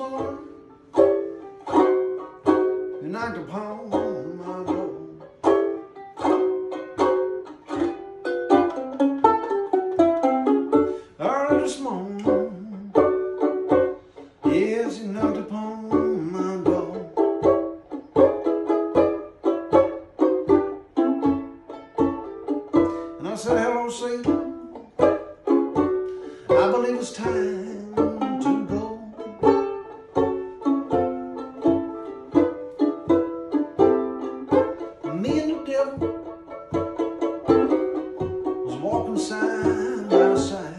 morning, you knocked upon my door. Early this morning, yes, you knocked upon my door. And I said, hello, Satan. I believe it's time Me and the devil was walking side by side.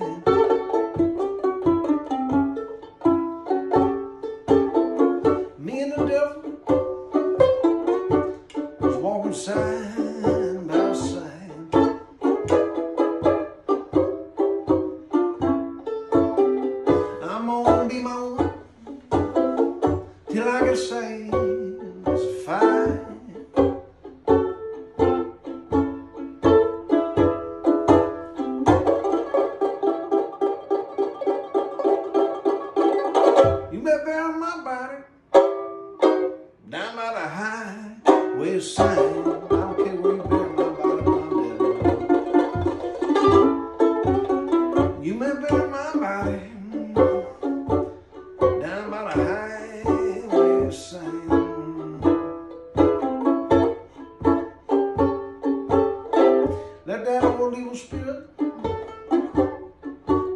Me and the devil was walking side by side. I'm gonna be my own till I get saved. You may be on my body. Down by the highway sign. I don't care where you bury my body, my baby. You may bury my body. Down by the highway sign. Let that old evil spirit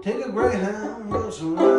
take a greyhound and